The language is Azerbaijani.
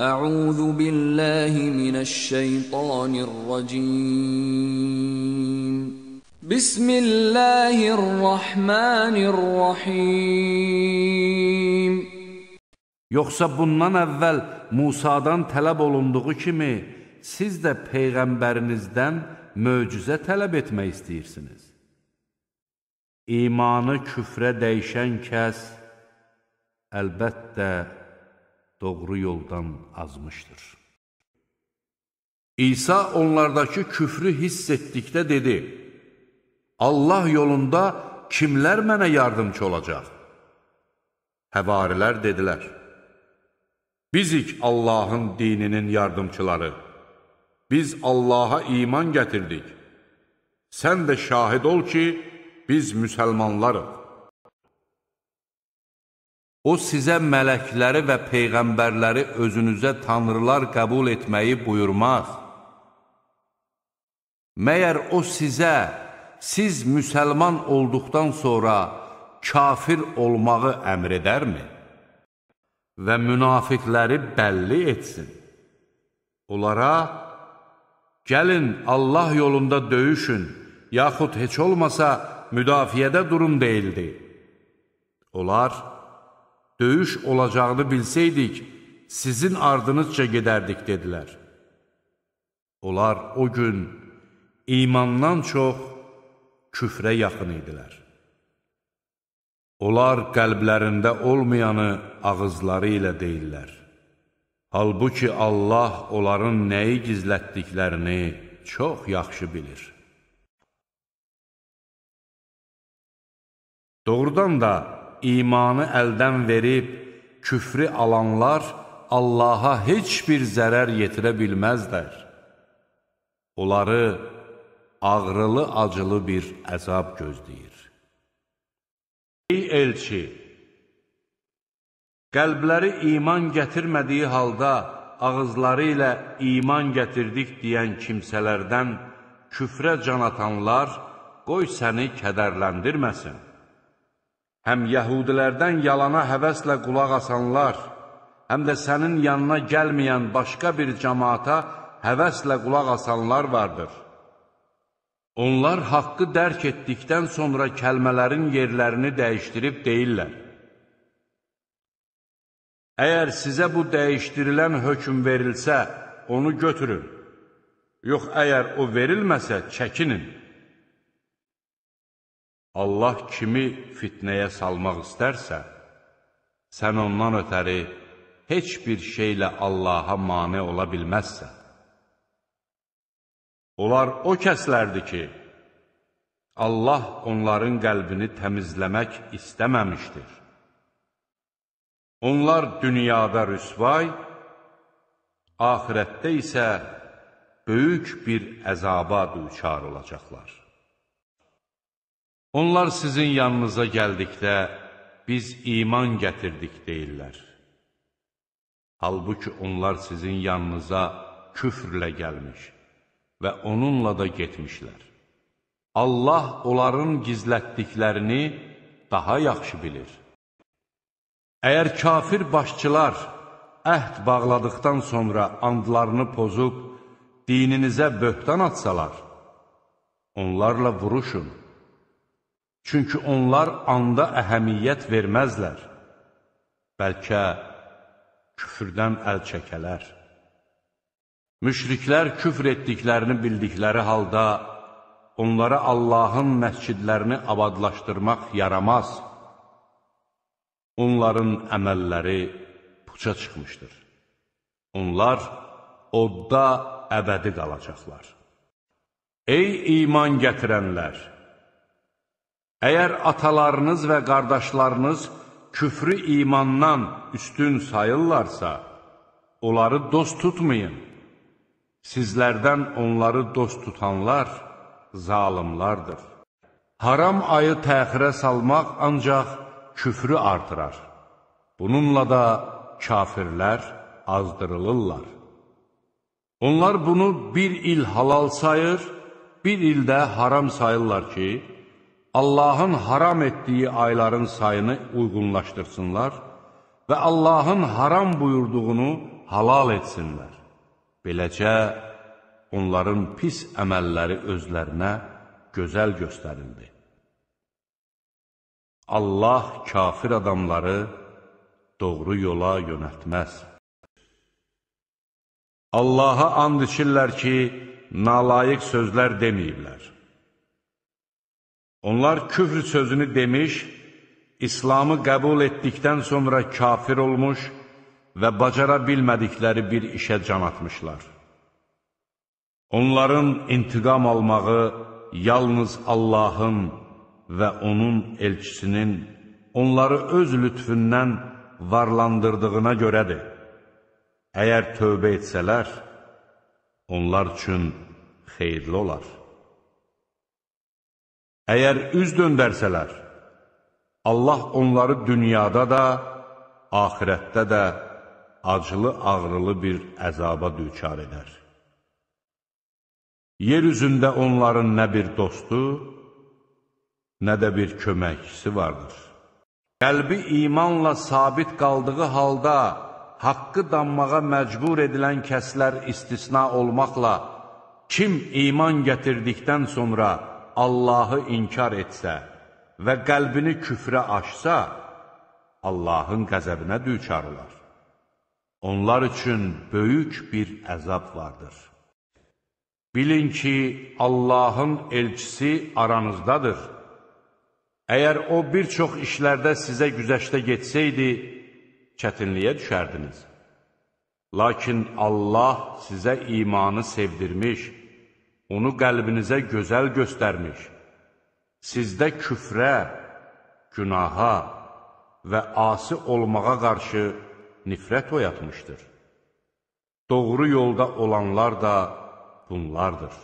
أعوذ بالله من الشيطان الرجيم بسم الله الرحمن الرحيم Yoxsa bundan əvvəl Musadan tələb olunduğu kimi siz də peyğəmbərinizdən möcüzə tələb etmək istəyirsiniz. İmanı küfrə dəyişən kəs əlbəttə doğru yoldan azmışdır. İsa onlardakı küfrü hiss etdikdə dedi, Allah yolunda kimlər mənə yardımcı olacaq? Həvarilər dedilər, Bizik Allahın dininin yardımçıları. Biz Allaha iman gətirdik. Sən də şahid ol ki, biz müsəlmanlarıq. O sizə mələkləri və peyğəmbərləri özünüzə tanrılar qəbul etməyi buyurmaz. Məyər o sizə, siz müsəlman olduqdan sonra kafir olmağı əmr edərmi? Və münafiqləri bəlli etsin. Onlara, gəlin Allah yolunda döyüşün, yaxud heç olmasa müdafiədə durun deyildi. Onlar, döyüş olacağını bilsəydik, sizin ardınızca gedərdik, dedilər. Onlar o gün imandan çox küfrə yaxın idilər. Onlar qəlblərində olmayanı ağızları ilə deyirlər. Halbuki Allah onların nəyi gizlətdiklərini çox yaxşı bilir. Doğrudan da imanı əldən verib küfrü alanlar Allaha heç bir zərər yetirə bilməzlər. Onları ağrılı-acılı bir əzab gözləyir. Ey elçi! Qəlbləri iman gətirmədiyi halda ağızları ilə iman gətirdik deyən kimsələrdən küfrə can atanlar qoy səni kədərləndirməsin. Həm yəhudilərdən yalana həvəslə qulaq asanlar, həm də sənin yanına gəlməyən başqa bir cəmaata həvəslə qulaq asanlar vardır. Onlar haqqı dərk etdikdən sonra kəlmələrin yerlərini dəyişdirib deyirlər. Əgər sizə bu dəyişdirilən hökm verilsə, onu götürün. Yox, əgər o verilməsə, çəkinin. Allah kimi fitnəyə salmaq istərsə, sən ondan ötəri heç bir şeylə Allaha mane ola bilməzsən. Onlar o kəslərdir ki, Allah onların qəlbini təmizləmək istəməmişdir. Onlar dünyada rüsvay, ahirətdə isə böyük bir əzaba düçar olacaqlar. Onlar sizin yanınıza gəldikdə, biz iman gətirdik deyirlər. Halbuki onlar sizin yanınıza küfrlə gəlmiş və onunla da getmişlər. Allah onların gizlətdiklərini daha yaxşı bilir. Əgər kafir başçılar əhd bağladıqdan sonra andlarını pozub, dininizə böhtan atsalar, onlarla vuruşun. Çünki onlar anda əhəmiyyət verməzlər. Bəlkə küfürdən əl çəkələr. Müşriklər küfr etdiklərini bildikləri halda, onlara Allahın məscidlərini abadlaşdırmaq yaramaz. Onların əməlləri puça çıxmışdır. Onlar odda əbədi qalacaqlar. Ey iman gətirənlər! Əgər atalarınız və qardaşlarınız küfrü imandan üstün sayırlarsa, onları dost tutmayın. Sizlərdən onları dost tutanlar zalimlardır. Haram ayı təxirə salmaq ancaq küfrü artırar. Bununla da kafirlər azdırılırlar. Onlar bunu bir il halal sayır, bir ildə haram sayırlar ki, Allahın haram etdiyi ayların sayını uyğunlaşdırsınlar və Allahın haram buyurduğunu halal etsinlər. Beləcə, onların pis əməlləri özlərinə gözəl göstərildi. Allah kafir adamları doğru yola yönətməz. Allaha and içirlər ki, nalayiq sözlər deməyiblər. Onlar küfr sözünü demiş, İslamı qəbul etdikdən sonra kafir olmuş və bacara bilmədikləri bir işə can atmışlar. Onların intiqam almağı yalnız Allahın və onun elçisinin onları öz lütfündən varlandırdığına görədir. Əgər tövbə etsələr, onlar üçün xeyirli olar. Əgər üz döndərsələr, Allah onları dünyada da, ahirətdə də acılı-ağrılı bir əzaba düçar edər. Yer üzündə onların nə bir dostu, nə də bir köməkçisi vardır. Qəlbi imanla sabit qaldığı halda, haqqı danmağa məcbur edilən kəslər istisna olmaqla, kim iman gətirdikdən sonra Allahı inkar etsə və qəlbini küfrə açsa, Allahın qəzəbinə düçar olar. Onlar üçün böyük bir əzab vardır. Bilin ki, Allahın elçisi aranızdadır. Əgər o bir çox işlərdə sizə güzəşdə getsəydi, çətinliyə düşərdiniz. Lakin Allah sizə imanı sevdirmiş, onu qəlbinizə gözəl göstərmiş, sizdə küfrə, günaha və asi olmağa qarşı nifrət oyatmışdır. Doğru yolda olanlar da bunlardır.